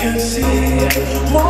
can see.